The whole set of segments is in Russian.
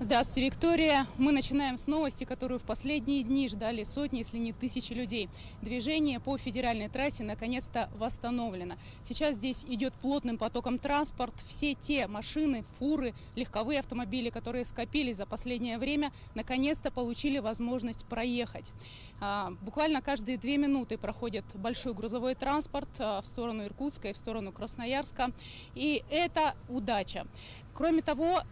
Здравствуйте, Виктория. Мы начинаем с новости, которую в последние дни ждали сотни, если не тысячи людей. Движение по федеральной трассе наконец-то восстановлено. Сейчас здесь идет плотным потоком транспорт. Все те машины, фуры, легковые автомобили, которые скопились за последнее время, наконец-то получили возможность проехать. А, буквально каждые две минуты проходит большой грузовой транспорт а, в сторону Иркутска и в сторону Красноярска. И это удача. Кроме того,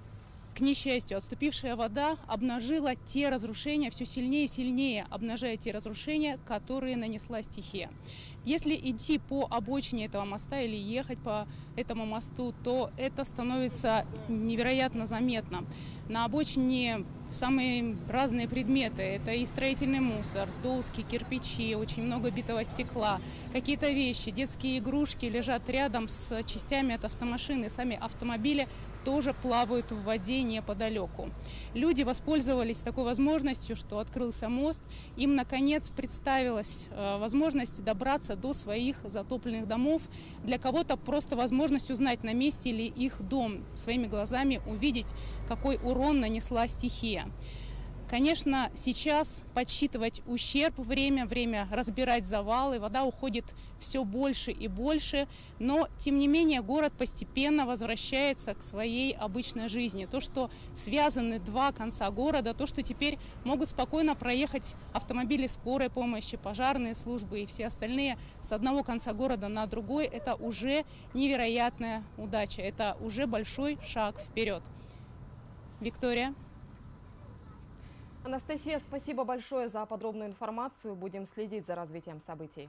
к несчастью, отступившая вода обнажила те разрушения, все сильнее и сильнее обнажая те разрушения, которые нанесла стихия. Если идти по обочине этого моста или ехать по этому мосту, то это становится невероятно заметно. На обочине самые разные предметы. Это и строительный мусор, доски, кирпичи, очень много битого стекла, какие-то вещи, детские игрушки лежат рядом с частями от автомашины. Сами автомобили тоже плавают в воде неподалеку. Люди воспользовались такой возможностью, что открылся мост. Им, наконец, представилась э, возможность добраться до своих затопленных домов. Для кого-то просто возможность узнать, на месте ли их дом, своими глазами увидеть, какой урон нанесла стихия. Конечно, сейчас подсчитывать ущерб время, время разбирать завалы, вода уходит все больше и больше, но тем не менее город постепенно возвращается к своей обычной жизни. То, что связаны два конца города, то, что теперь могут спокойно проехать автомобили скорой помощи, пожарные службы и все остальные с одного конца города на другой, это уже невероятная удача, это уже большой шаг вперед. Виктория. Анастасия, спасибо большое за подробную информацию. Будем следить за развитием событий.